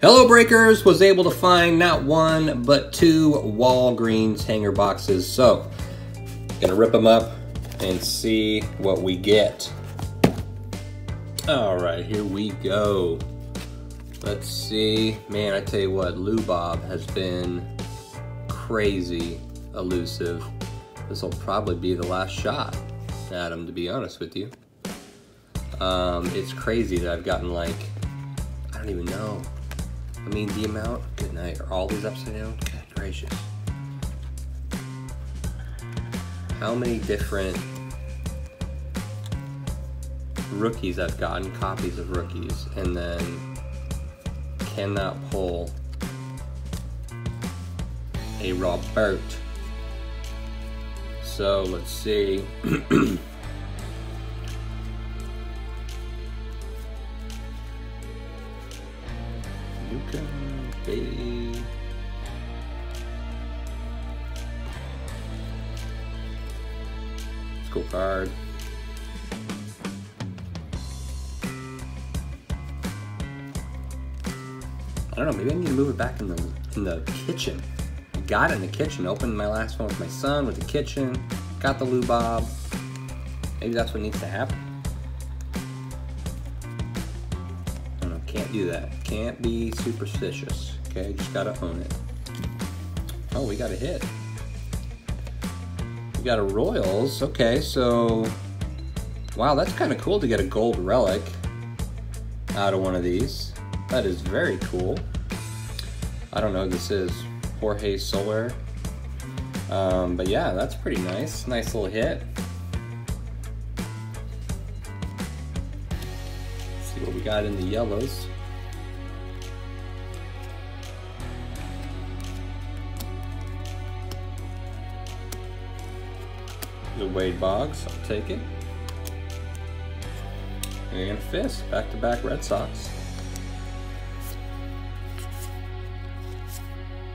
Hello Breakers was able to find not one, but two Walgreens hanger boxes. So, gonna rip them up and see what we get. All right, here we go. Let's see. Man, I tell you what, Lou Bob has been crazy elusive. This will probably be the last shot at him, to be honest with you. Um, it's crazy that I've gotten like, I don't even know, I mean, the amount, good night, are all these upside down? Good gracious. How many different rookies I've gotten, copies of rookies, and then cannot pull a Robert. So let's see. Baby. go card. I don't know, maybe I need to move it back in the in the kitchen. Got it in the kitchen. Opened my last one with my son with the kitchen. Got the Lou Bob. Maybe that's what needs to happen. Can't do that. Can't be superstitious. Okay, just gotta own it. Oh, we got a hit. We got a Royals. Okay, so wow, that's kind of cool to get a gold relic out of one of these. That is very cool. I don't know who this is. Jorge Soler. Um, but yeah, that's pretty nice. Nice little hit. See what we got in the yellows. The Wade Boggs, I'll take it. And Fisk, back-to-back -back Red Sox.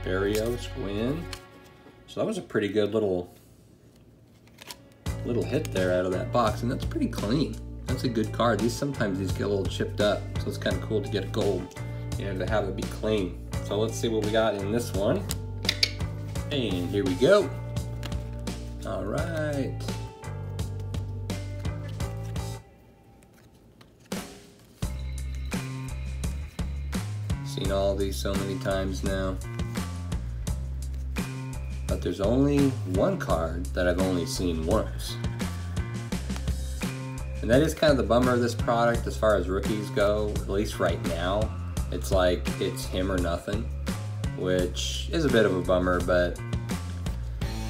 Berrios, win. So that was a pretty good little little hit there out of that box, and that's pretty clean. That's a good card. These sometimes these get a little chipped up, so it's kind of cool to get gold and to have it be clean. So let's see what we got in this one. And here we go. All right. Seen all these so many times now. But there's only one card that I've only seen once. And that is kind of the bummer of this product as far as rookies go, at least right now. It's like it's him or nothing, which is a bit of a bummer, but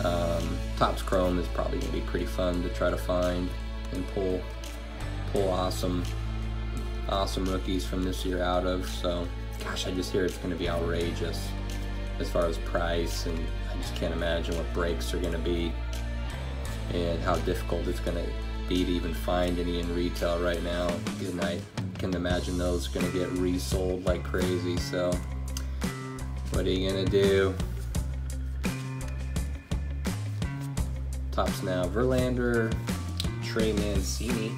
um, Topps Chrome is probably going to be pretty fun to try to find and pull pull awesome awesome rookies from this year out of. So, gosh, I just hear it's going to be outrageous as far as price, and I just can't imagine what breaks are going to be and how difficult it's going to be to even find any in retail right now. And I can imagine those are to get resold like crazy. So what are you to do? Topps now Verlander, Trey Mancini.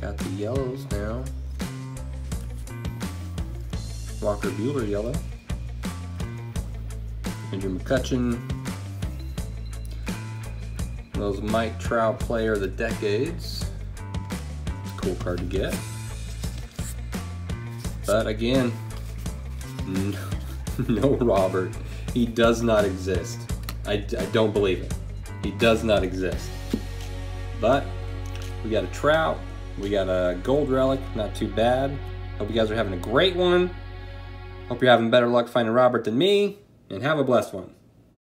Got the yellows now. Walker Buehler yellow. Andrew McCutchen. Those Mike Trout Player of the Decades. Cool card to get. But again, no, no Robert. He does not exist. I, I don't believe it. He does not exist. But we got a Trout. We got a Gold Relic. Not too bad. Hope you guys are having a great one. Hope you're having better luck finding Robert than me and have a blessed one.